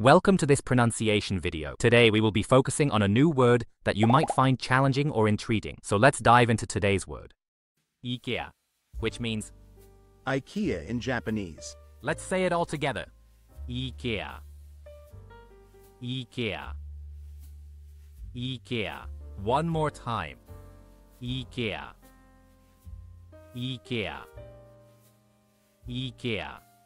Welcome to this pronunciation video. Today we will be focusing on a new word that you might find challenging or intriguing. So let's dive into today's word. IKEA, which means, IKEA in Japanese. let's say it all together. IKEA. IKEA. IKEA. One more time. IKEA. IKEA. IKEA.